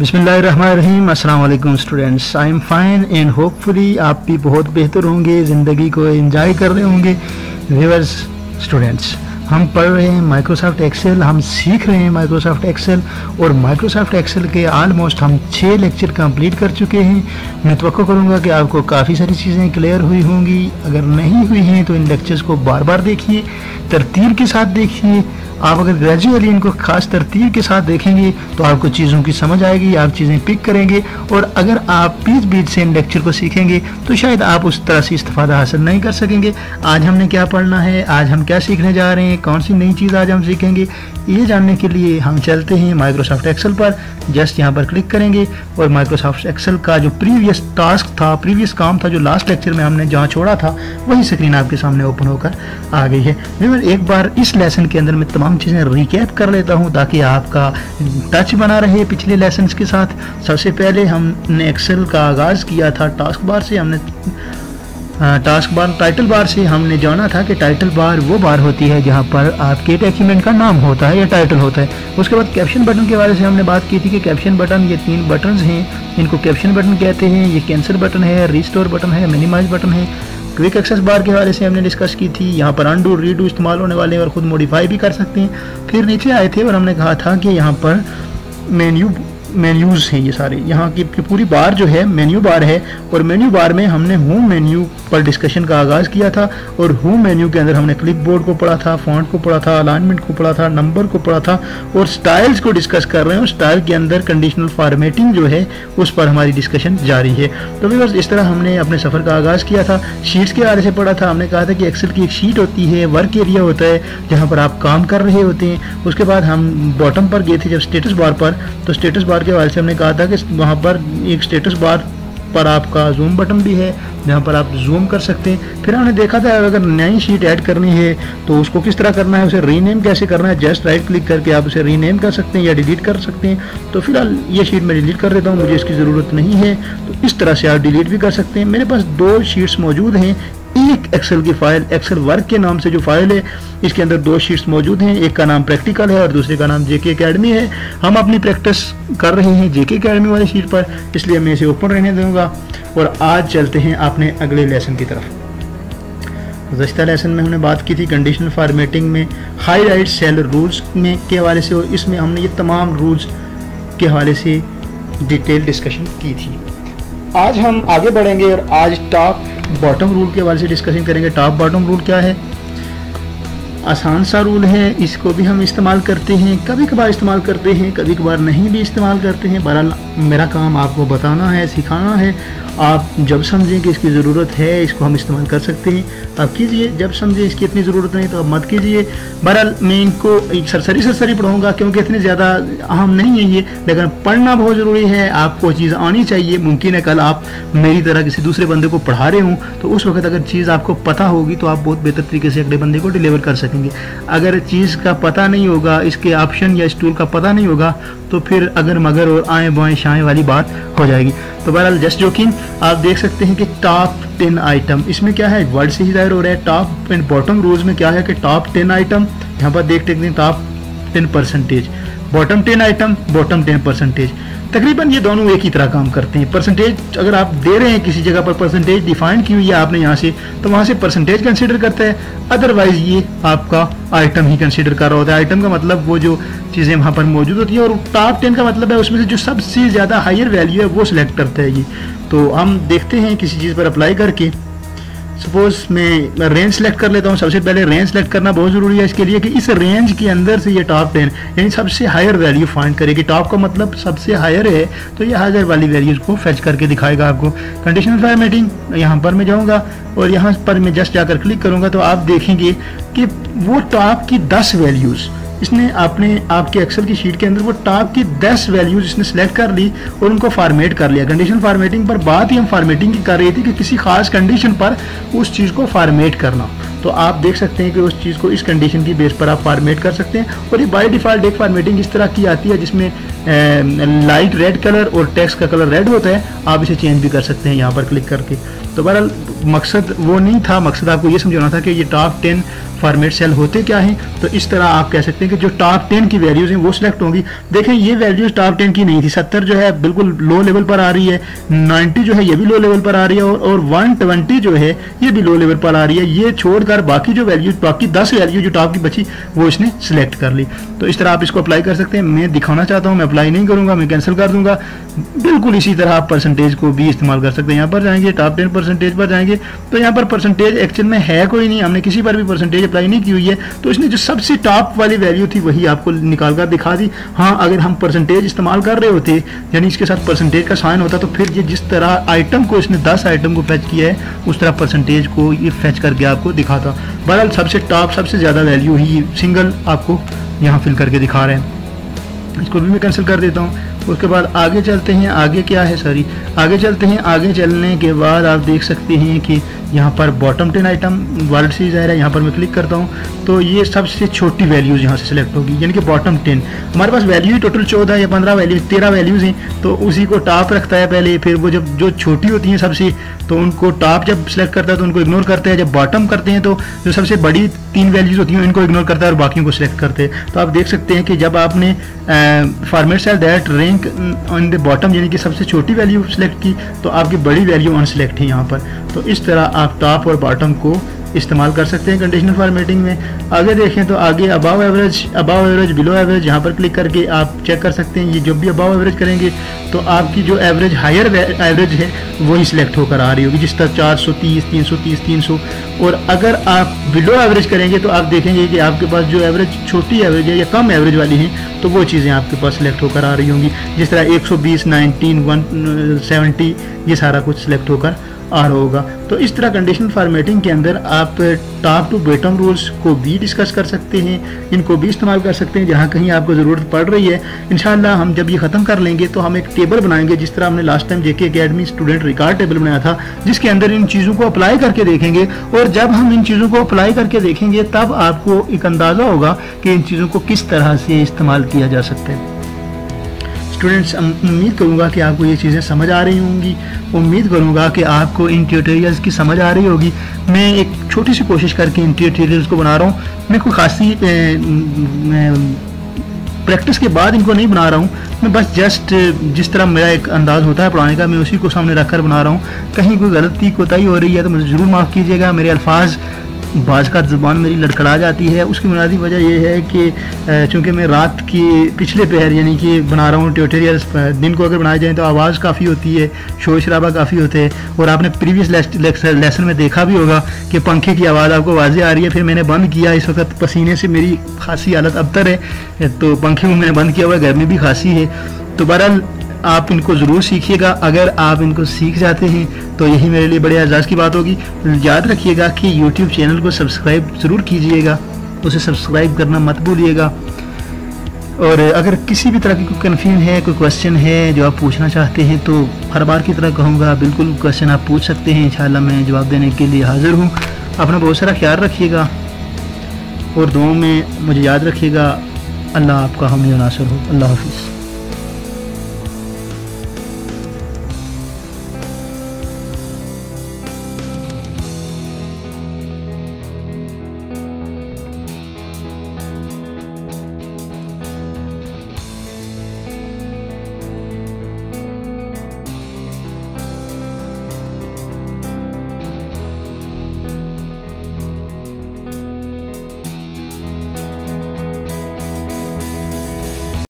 अस्सलाम वालेकुम students. I am fine and hopefully आप भी बहुत बेहतर होंगे, ज़िंदगी को एंजॉय कर रहे होंगे। व्यूअर्स स्टूडेंट्स हम पढ़ रहे हैं माइक्रोसॉफ्ट एक्सेल हम सीख रहे हैं माइक्रोसॉफ्ट एक्सेल और माइक्रोसॉफ्ट एक्सेल के आलमोस्ट हम छः लेक्चर कंप्लीट कर चुके हैं। मैं तो करूँगा कि आपको काफ़ी सारी चीज़ें क्लियर हुई होंगी। अगर नहीं हुई हैं तो इन लेक्चर्स को बार बार देखिए, तरतीब के साथ देखिए। आप अगर ग्रेजुअली इनको खास तरतीब के साथ देखेंगे तो आपको चीज़ों की समझ आएगी, आप चीज़ें पिक करेंगे और अगर आप बीच बीच से इन लेक्चर को सीखेंगे तो शायद आप उस तरह से इस्तेफादा हासिल नहीं कर सकेंगे। आज हमने क्या पढ़ना है? आज हम क्या सीखने जा रहे हैं? कौन सी नई चीज़ आज हम सीखेंगे, ये जानने के लिए हम चलते हैं माइक्रोसॉफ्ट एक्सेल पर। जस्ट यहाँ पर क्लिक करेंगे और माइक्रोसॉफ्ट एक्सेल का जो प्रीवियस टास्क था प्रीवियस काम था, जो लास्ट लेक्चर में हमने जहाँ छोड़ा था, वही स्क्रीन आपके सामने ओपन होकर आ गई है। मैं एक बार इस लेसन के अंदर मैं तमाम चीज़ें रिकैप कर लेता हूँ ताकि आपका टच बना रहे पिछले लेसन के साथ। सबसे पहले हमने एक्सेल का आगाज़ किया था टास्क बार से हमने टास्क बार टाइटल बार से हमने जाना था कि टाइटल बार वो बार होती है जहाँ पर आपके डॉक्यूमेंट का नाम होता है या टाइटल होता है। उसके बाद कैप्शन बटन के बारे से हमने बात की थी कि कैप्शन बटन ये तीन बटन हैं। इनको कैप्शन बटन कहते हैं, ये कैंसिल बटन है रिस्टोर बटन है मिनिमाइज बटन है। क्विक एक्सेस बार के बारे से हमने डिस्कस की थी। यहाँ पर अंडू रीडू इस्तेमाल होने वाले हैं और ख़ुद मॉडिफाई भी कर सकते हैं। फिर नीचे आए थे और हमने कहा था कि यहाँ पर मेन्यू मेन्यूज़ हैं ये सारे। यहाँ की पूरी बार जो है मेन्यू बार है, और मेन्यू बार में हमने होम मेन्यू पर डिस्कशन का आगाज़ किया था, और होम मेन्यू के अंदर हमने क्लिप बोर्ड को पढ़ा था फॉन्ट को पढ़ा था अलाइनमेंट को पढ़ा था नंबर को पढ़ा था, और स्टाइल्स को डिस्कस कर रहे हैं। और स्टाइल के अंदर कंडीशनल फॉर्मेटिंग जो है, उस पर हमारी डिस्कशन जारी है। तो बस इस तरह हमने अपने सफ़र का आगाज़ किया था। शीट्स के बारे से पढ़ा था। हमने कहा था कि एक्सेल की एक शीट होती है वर्क एरिया होता है, जहाँ पर आप काम कर रहे होते हैं। उसके बाद हम बॉटम पर गए थे जब स्टेटस बार पर। तो स्टेटस बार के हवाले से हमने कहा था कि वहाँ पर एक स्टेटस बार पर आपका जूम बटन भी है, जहाँ पर आप जूम कर सकते हैं। फिर हमने देखा था, अगर नई शीट ऐड करनी है तो उसको किस तरह करना है, उसे रीनेम कैसे करना है जस्ट राइट क्लिक करके आप उसे रीनेम कर सकते हैं या डिलीट कर सकते हैं। तो फ़िलहाल ये शीट मैं डिलीट कर देता हूँ, मुझे इसकी ज़रूरत नहीं है। तो इस तरह से आप डिलीट भी कर सकते हैं। मेरे पास दो शीट्स मौजूद हैं एक एक्सेल की फ़ाइल एक्सेल वर्क के नाम से जो फ़ाइल है, इसके अंदर दो शीट्स मौजूद हैं, एक का नाम प्रैक्टिकल है और दूसरे का नाम जेके अकेडमी है। हम अपनी प्रैक्टिस कर रहे हैं जेके अकेडमी वाली शीट पर, इसलिए मैं इसे ओपन रहने दूँगा और आज चलते हैं अपने अगले लेसन की तरफ़। गुजशत लेसन में हमने बात की थी कंडीशनल फार्मेटिंग में हाई राइट सेल रूल्स में के हवाले से, और इसमें हमने ये तमाम रूल्स के हवाले से डिटेल डिस्कशन की थी। आज हम आगे बढ़ेंगे और आज टॉप बॉटम रूल के हवाले से डिस्कशन करेंगे टॉप बॉटम रूल क्या है? आसान सा रूल है, इसको भी हम इस्तेमाल करते हैं कभी कभार इस्तेमाल करते हैं कभी कभार नहीं भी इस्तेमाल करते हैं, बहरहाल मेरा काम आपको बताना है, सिखाना है। आप जब समझें कि इसकी ज़रूरत है, इसको हम इस्तेमाल कर सकते हैं। आप कीजिए, जब समझें इसकी इतनी ज़रूरत नहीं तो आप मत कीजिए। बहरहाल, मैं इनको एक सरसरी सरसरी पढ़ूँगा क्योंकि इतने ज़्यादा अहम नहीं है ये। लेकिन पढ़ना बहुत ज़रूरी है, आपको चीज़ आनी चाहिए। मुमकिन है, कल आप मेरी तरह किसी दूसरे बंदे को पढ़ा रहे हूँ तो उस वक्त अगर चीज़ आपको पता होगी तो आप बहुत बेहतर तरीके से अगले बंदे को डिलीवर कर सकेंगे। अगर चीज़ का पता नहीं होगा, इसके ऑप्शन या इस टूल का पता नहीं होगा तो फिर अगर मगर और आए बाएँ शाएँ वाली बात हो जाएगी। तो बहरहाल, जस्ट जोकिंग, आप देख सकते हैं कि टॉप टेन आइटम इसमें क्या है? वर्ड से ही ज़ाहिर हो रहा है टॉप एंड बॉटम रोज में क्या है कि टॉप टेन आइटम यहाँ पर देख सकते हैं top ten percentage bottom ten item bottom ten percentage तकरीबन ये दोनों एक ही तरह काम करते हैं। परसेंटेज अगर आप दे रहे हैं किसी जगह पर परसेंटेज डिफाइन की हुई है आपने यहाँ से तो वहाँ से परसेंटेज कंसिडर करता है। अदरवाइज़ ये आपका आइटम ही कंसिडर कर रहा होता है। आइटम का मतलब वो जो चीज़ें वहाँ पर मौजूद होती हैं और टॉप टेन का मतलब है उसमें से जो सबसे ज़्यादा हायर वैल्यू है वो सिलेक्ट करता है ये। तो हम देखते हैं किसी चीज़ पर अप्लाई करके सपोज़ मैं रेंज सेलेक्ट कर लेता हूँ, सबसे पहले रेंज सेलेक्ट करना बहुत ज़रूरी है इसके लिए कि इस रेंज के अंदर से ये टॉप टेन यानी सबसे हायर वैल्यू फाइंड करेगी टॉप का मतलब सबसे हायर है तो ये हायर वाली वैल्यूज़ को फेच करके दिखाएगा आपको। कंडीशनल फॉर्मेटिंग यहाँ पर मैं जाऊँगा और यहाँ पर मैं जस्ट जाकर क्लिक करूँगा तो आप देखेंगे कि वो टॉप की दस वैल्यूज़ इसने आपने आपके एक्सेल की शीट के अंदर वो टॉप की 10 वैल्यूज़ इसने सेलेक्ट कर ली और उनको फार्मेट कर लिया। कंडीशन फार्मेटिंग पर बात ही हम फार्मेटिंग की कर रही थी कि किसी खास कंडीशन पर उस चीज़ को फार्मेट करना। तो आप देख सकते हैं कि उस चीज़ को इस कंडीशन की बेस पर आप फार्मेट कर सकते हैं और ये बाई डिफ़ॉल्ट एक फॉर्मेटिंग इस तरह की आती है जिसमें लाइट रेड कलर और टेक्स्ट का कलर रेड होता है। आप इसे चेंज भी कर सकते हैं यहाँ पर क्लिक करके। तो बहरहाल मकसद वो नहीं था मकसद आपको ये समझाना था कि ये टॉप टेन फॉर्मेट सेल होते क्या हैं? तो इस तरह आप कह सकते हैं कि जो टॉप टेन की वैल्यूज़ हैं वो सिलेक्ट होंगी। देखें ये वैल्यूज़ टॉप टेन की नहीं थी। सत्तर जो है बिल्कुल लो लेवल पर आ रही है। नाइन्टी जो है ये भी लो लेवल पर आ रही है और, और वन ट्वेंटी जो है ये भी लो लेवल पर आ रही है। ये छोड़कर बाकी जो वैल्यूज़ बाकी दस वैल्यू जो टॉप की बची वो इसने सिलेक्ट कर ली। तो इस तरह आप इसको अप्लाई कर सकते हैं। मैं दिखाना चाहता हूँ मैं अप्लाई नहीं करूँगा मैं कैंसिल कर दूँगा। बिल्कुल इसी तरह आप परसेंटेज को भी इस्तेमाल कर सकते हैं। यहाँ पर जाएँगे टॉप टेन परसेंटेज पर जाएँगे तो यहाँ पर परसेंटेज एक्चुअल में है कोई नहीं, हमने किसी पर भी परसेंटेज अप्लाई नहीं की हुई है। तो इसने जो सबसे टॉप वाली वैल्यू थी, वही आपको निकाल कर दिखा दी। हाँ अगर हम परसेंटेज इस्तेमाल कर रहे होते, यानी इसके साथ परसेंटेज का साइन होता तो फिर ये जिस तरह आइटम को इसने दस आइटम को फैच किया है, उस तरह परसेंटेज को ये फैच करके आपको दिखाता। बहरहाल, सबसे टॉप सबसे ज़्यादा वैल्यू ही सिंगल आपको यहाँ फिल करके दिखा रहे हैं। इसको भी मैं कैंसिल कर देता हूँ। उसके बाद आगे चलते हैं। आगे क्या है सॉरी? आगे चलते हैं। आगे चलने के बाद आप देख सकते हैं कि यहाँ पर bottom ten item world series आ रहा है, यहाँ पर मैं क्लिक करता हूँ तो ये सबसे छोटी वैल्यूज़ यहाँ से सिलेक्ट होगी, यानी कि बॉटम टेन हमारे पास वैल्यू ही टोटल चौदह या पंद्रह वैल्यू तेरह वैल्यूज़ हैं तो उसी को टॉप रखता है पहले, फिर वो जब, जो छोटी होती हैं सबसे तो उनको टॉप जब सिलेक्ट करता है तो उनको इग्नोर करते हैं, जब बॉटम करते हैं तो जो सबसे बड़ी तीन वैल्यूज़ होती हैं, इनको इग्नोर करता है और बाकियों को सिलेक्ट करते हैं। तो आप देख सकते हैं कि जब आपने format cell that rank on the bottom यानी कि सबसे छोटी वैल्यू सिलेक्ट की तो आपकी बड़ी वैल्यू ऑन सिलेक्ट है यहाँ पर। तो इस तरह आप टॉप और बॉटम को इस्तेमाल कर सकते हैं कंडीशनल फॉर्मेटिंग में। आगे देखें तो आगे above average above average below average यहाँ पर क्लिक करके आप चेक कर सकते हैं। ये जब भी अबाव एवरेज करेंगे तो आपकी जो एवरेज हायर एवरेज है, वही सिलेक्ट होकर आ रही होगी, जिस तरह चार सौ तीस, तीन सौ तीस, तीन सौ। और अगर आप बिलो एवरेज करेंगे तो आप देखेंगे कि आपके पास जो एवरेज छोटी एवरेज है या कम एवरेज वाली हैं तो वो चीज़ें आपके पास सिलेक्ट होकर आ रही होंगी। जिस तरह एक सौ बीस, नाइनटीन, वन सेवेंटी, ये सारा कुछ सिलेक्ट होकर आ रहा होगा। तो इस तरह कंडीशनल फॉर्मेटिंग के अंदर आप टॉप टू बेटम रूल्स को भी डिस्कस कर सकते हैं, इनको भी इस्तेमाल कर सकते हैं, जहाँ कहीं आपको ज़रूरत पड़ रही है। इन हम जब ये ख़त्म कर लेंगे तो हम एक टेबल बनाएँगे, जिस तरह हमने last time JK academy student record table बनाया था, जिसके अंदर इन चीज़ों को अप्लाई करके देखेंगे। और जब हम इन चीज़ों को अप्लाई करके देखेंगे, तब आपको एक अंदाज़ा होगा कि इन चीज़ों को किस तरह से इस्तेमाल किया जा सकता है। स्टूडेंट्स उम्मीद करूँगा कि आपको ये चीज़ें समझ आ रही होंगी। उम्मीद करूँगा कि आपको इन ट्यूटोरियल्स की समझ आ रही होगी। मैं एक छोटी सी कोशिश करके इन ट्यूटोरियल्स को बना रहा हूँ। मैं कोई खासी प्रैक्टिस के बाद इनको नहीं बना रहा हूँ। मैं बस जस्ट जिस तरह मेरा एक अंदाज़ होता है पढ़ाने का, मैं उसी को सामने रखकर बना रहा हूँ। कहीं कोई गलती कोताही हो रही है तो मुझे ज़रूर माफ़ कीजिएगा। मेरे अल्फाज बाज का ज़ुबान मेरी लड़खड़ा जाती है। उसकी बुनियादी वजह यह है कि चूँकि मैं रात की पिछले पहर, यानी कि बना रहा हूँ ट्यूटोरियल्स दिन को अगर बनाए जाए तो आवाज़ काफ़ी होती है, शोर शराबा काफ़ी होते हैं। और आपने प्रीवियस लेसन में देखा भी होगा कि पंखे की आवाज़ आपको वाजे आ रही है। फिर मैंने बंद किया। इस वक्त पसीने से मेरी खासी हालत अबतर है। तो पंखे को मैंने बंद किया हुआ गर्मी भी खासी है। तो बहरहाल आप इनको ज़रूर सीखिएगा। अगर आप इनको सीख जाते हैं तो यही मेरे लिए बड़े एजाज़ की बात होगी। याद रखिएगा कि यूट्यूब चैनल को सब्सक्राइब ज़रूर कीजिएगा। उसे सब्सक्राइब करना मत भूलिएगा। और अगर किसी भी तरह की कोई कन्फ्यूज़न है, कोई क्वेश्चन है जो आप पूछना चाहते हैं तो हर बार की तरह कहूँगा, बिल्कुल क्वेश्चन आप पूछ सकते हैं। इंशाल्लाह मैं जवाब देने के लिए हाज़िर हूँ। अपना बहुत सारा ख्याल रखिएगा। और दुआओं में मुझे याद रखिएगा। अल्लाह आपका हम नासर हो। अल्लाह हाफिज़।